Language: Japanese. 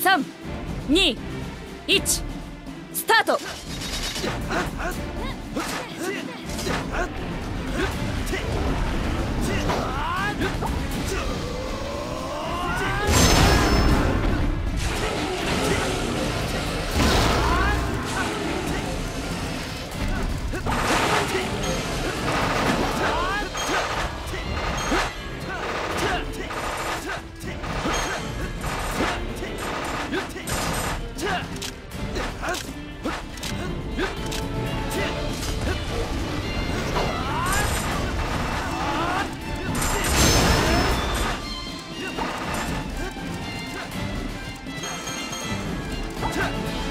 321スタート。っ Attack!